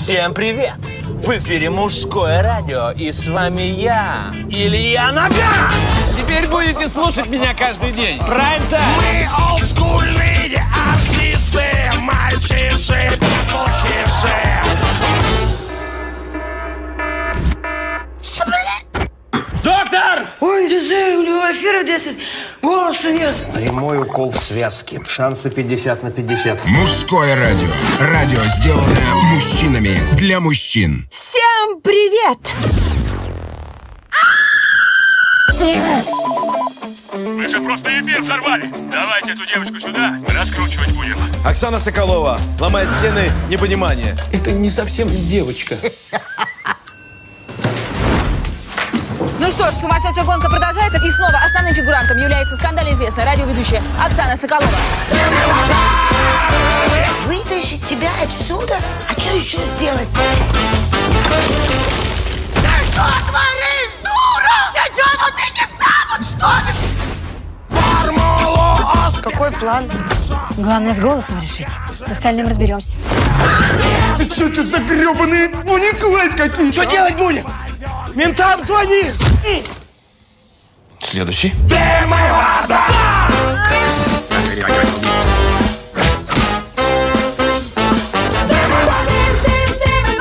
Всем привет! В эфире мужское радио, и с вами я, Илья Нога! Теперь будете слушать меня каждый день. Прайм-тайм. Мы олдскульные артисты, мальчиши, плохиши. Доктор! Ой, диджей, у него эфир в 10. Голоса нет. Прямой укол в связке. Шансы 50 на 50. Мужское радио. Радио, сделанное мужчинами для мужчин. Всем привет! Мы же просто эфир сорвали. Давайте эту девочку сюда, раскручивать будем. Оксана Соколова ломает стены непонимания. Это не совсем девочка. Ну что ж, сумасшедшая гонка продолжается. И снова основным фигурантом является скандально известная радиоведущая Оксана Соколова. Вытащить тебя отсюда? А что еще сделать? Какой план? Главное с голосом решить. С остальным разберемся. Ты что ты за гребаные униклайт какие? Что делать будем? Ментам звони! Следующий.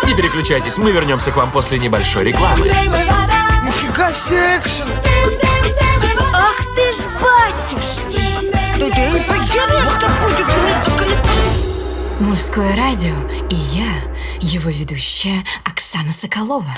Не переключайтесь, мы вернемся к вам после небольшой рекламы. Нифига себе экшен. Ах ты ж батюшки! Я интересно будет вместо. Мужское радио и я, его ведущая Оксана Соколова.